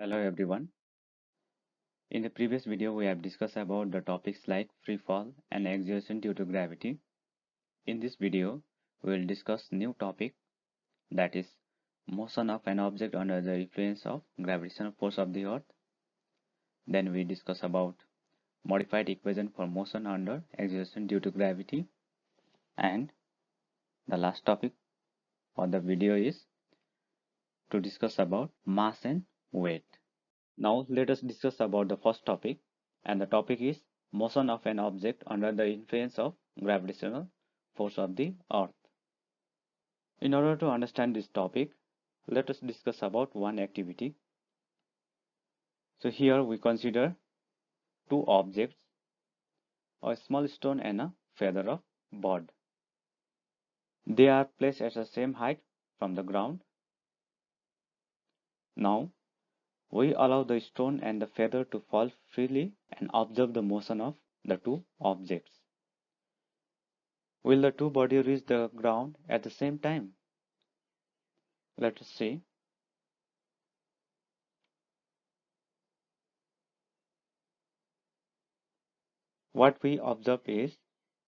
Hello everyone. In the previous video we have discussed about the topics like free fall and acceleration due to gravity. In this video we will discuss new topic that is motion of an object under the influence of gravitational force of the earth. Then we discuss about modified equation for motion under acceleration due to gravity and the last topic for the video is to discuss about mass and weight. Now let us discuss about the first topic and the topic is motion of an object under the influence of gravitational force of the earth. In order to understand this topic, let us discuss about one activity. So here we consider two objects, a small stone and a feather of bird. They are placed at the same height from the ground. Now we allow the stone and the feather to fall freely and observe the motion of the two objects. Will the two bodies reach the ground at the same time? Let us see. What we observe is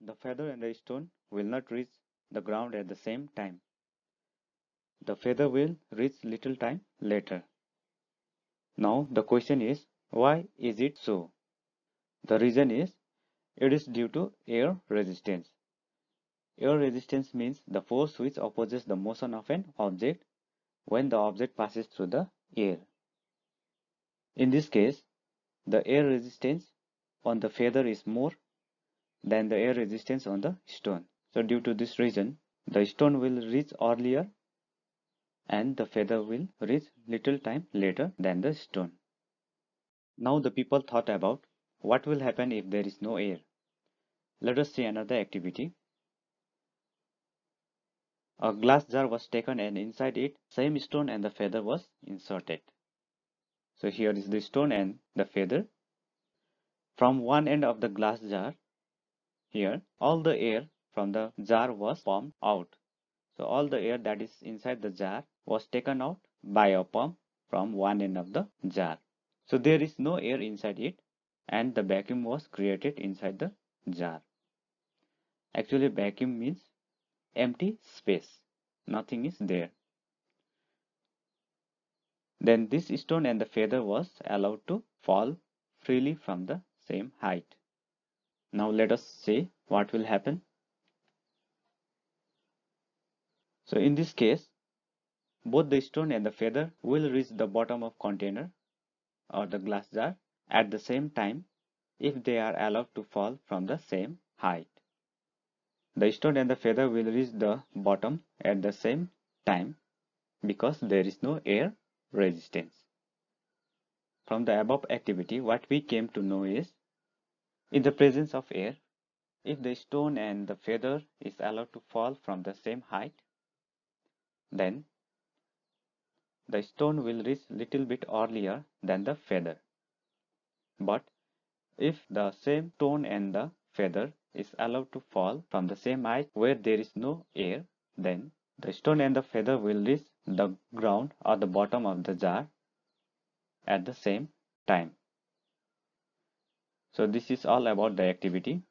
the feather and the stone will not reach the ground at the same time. The feather will reach little time later. Now the question is why is it so? The reason is it is due to air resistance. Air resistance means the force which opposes the motion of an object when the object passes through the air. In this case, the air resistance on the feather is more than the air resistance on the stone. So due to this reason, the stone will reach earlier and the feather will reach little time later than the stone. Now the people thought about what will happen if there is no air. Let us see another activity. A glass jar was taken and inside it same stone and the feather was inserted. So here is the stone and the feather. From one end of the glass jar, here all the air from the jar was pumped out. So all the air that is inside the jar was taken out by a pump from one end of the jar. So there is no air inside it and the vacuum was created inside the jar. Actually vacuum means empty space. Nothing is there. Then this stone and the feather was allowed to fall freely from the same height. Now let us see what will happen. So in this case, both the stone and the feather will reach the bottom of container or the glass jar at the same time if they are allowed to fall from the same height. The stone and the feather will reach the bottom at the same time because there is no air resistance. From the above activity, what we came to know is, in the presence of air, if the stone and the feather is allowed to fall from the same height, then the stone will reach little bit earlier than the feather. But if the same stone and the feather is allowed to fall from the same height where there is no air, then the stone and the feather will reach the ground or the bottom of the jar at the same time. So this is all about the activity.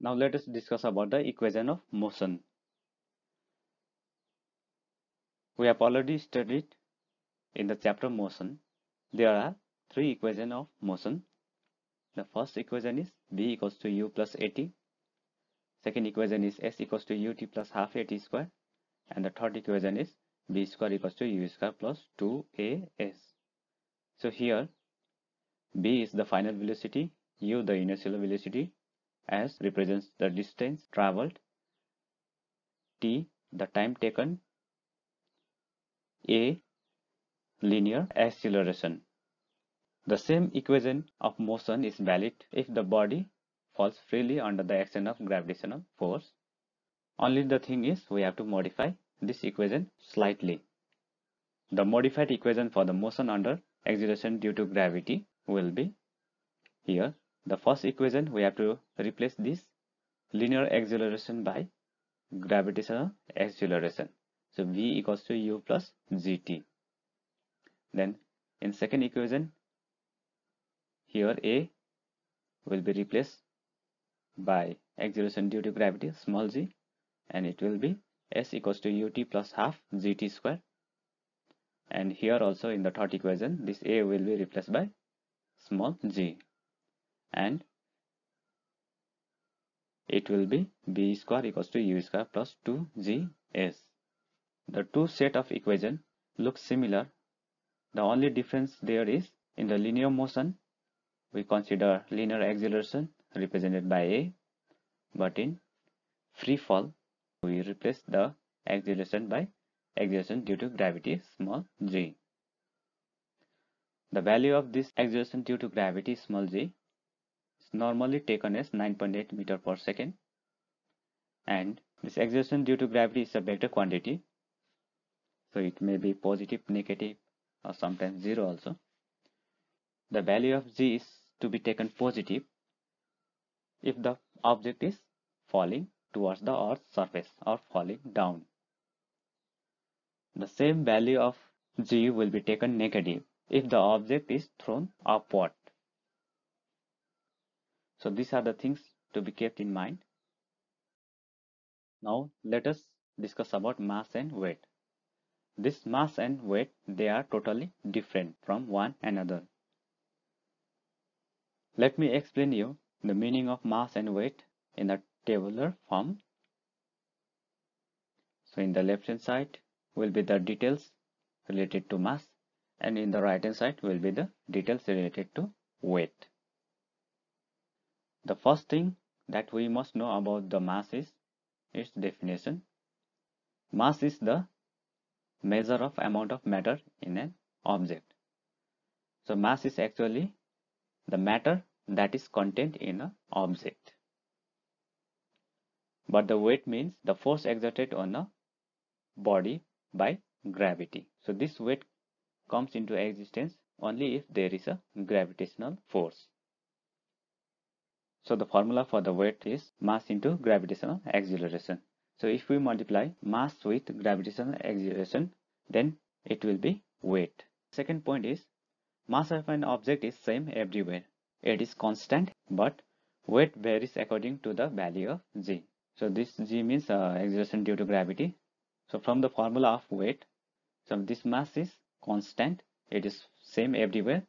Now let us discuss about the equation of motion. We have already studied in the chapter motion. There are three equations of motion. The first equation is v equals to u plus at. Second equation is s equals to ut plus half at square. And the third equation is v square equals to u square plus 2as. So here v is the final velocity, u the initial velocity, s represents the distance traveled, t the time taken a linear acceleration. The same equation of motion is valid if the body falls freely under the action of gravitational force. Only the thing is we have to modify this equation slightly. The modified equation for the motion under acceleration due to gravity will be here. The first equation we have to replace this linear acceleration by gravitational acceleration. So v equals to u plus gt. then in second equation here a will be replaced by acceleration due to gravity small g and it will be s equals to ut plus half gt square and here also in the third equation this a will be replaced by small g and it will be v square equals to u square plus 2gs. The two set of equation look similar. The only difference there is in the linear motion we consider linear acceleration represented by a but in free fall we replace the acceleration by acceleration due to gravity small g. The value of this acceleration due to gravity small g is normally taken as 9.8 meter per second and this acceleration due to gravity is a vector quantity so it may be positive negative or sometimes zero also the value of g is to be taken positive if the object is falling towards the earth's surface or falling down the same value of g will be taken negative if the object is thrown upward so these are the things to be kept in mind. Now let us discuss about mass and weight. This mass and weight, they are totally different from one another. Let me explain you the meaning of mass and weight in a tabular form. So in the left hand side will be the details related to mass and in the right hand side will be the details related to weight. The first thing that we must know about the mass is its definition. Mass is the measure of amount of matter in an object. So mass is actually the matter that is contained in an object. But the weight means the force exerted on a body by gravity. So this weight comes into existence only if there is a gravitational force. So the formula for the weight is mass into gravitational acceleration. So if we multiply mass with gravitational acceleration, then it will be weight. Second point is mass of an object is same everywhere. It is constant, but weight varies according to the value of g. So this g means uh, acceleration due to gravity. So from the formula of weight, so this mass is constant. It is same everywhere.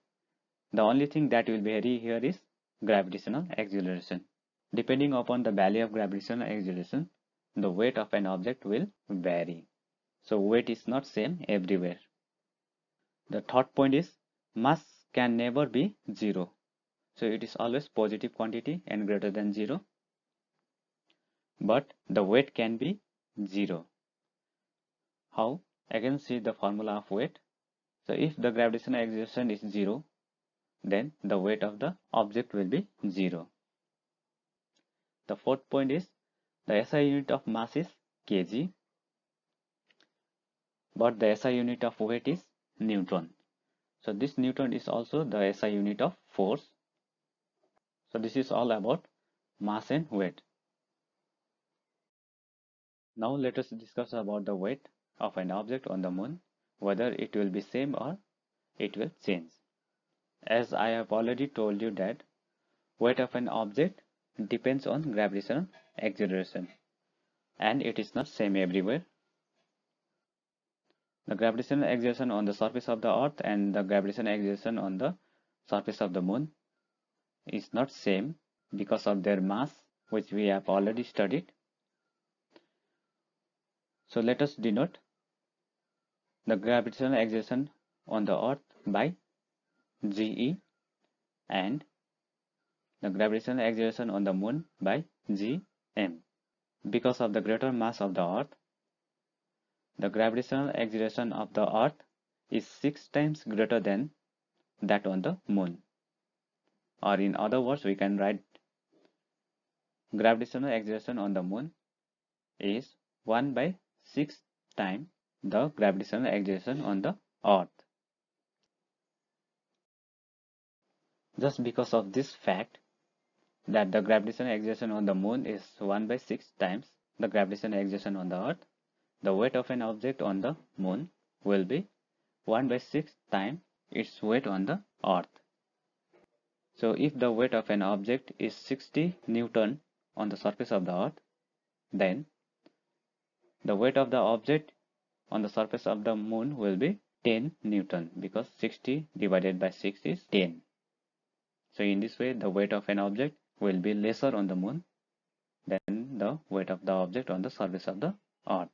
The only thing that will vary here is gravitational acceleration. Depending upon the value of gravitational acceleration, the weight of an object will vary. So weight is not same everywhere. The third point is mass can never be zero. So it is always positive quantity and greater than zero. But the weight can be zero. How? Again see the formula of weight. So if the gravitational acceleration is zero, then the weight of the object will be 0. The fourth point is the SI unit of mass is kg but the SI unit of weight is Newton. So this Newton is also the SI unit of force. So this is all about mass and weight. Now let us discuss about the weight of an object on the moon, whether it will be same or it will change. As I have already told you that weight of an object depends on gravitational acceleration and it is not same everywhere. The gravitational acceleration on the surface of the earth and the gravitational acceleration on the surface of the moon is not same because of their mass which we have already studied. So let us denote the gravitational acceleration on the earth by GE and the gravitational acceleration on the moon by gm. Because of the greater mass of the earth, the gravitational acceleration of the earth is 6 times greater than that on the moon. Or in other words, we can write gravitational acceleration on the moon is 1 by 6 times the gravitational acceleration on the earth. Just because of this fact that the gravitational acceleration on the moon is 1 by 6 times the gravitational acceleration on the earth, the weight of an object on the moon will be 1 by 6 times its weight on the earth. So if the weight of an object is 60 Newton on the surface of the earth, then the weight of the object on the surface of the moon will be 10 Newton because 60 divided by 6 is 10. So in this way the weight of an object will be lesser on the moon than the weight of the object on the surface of the earth.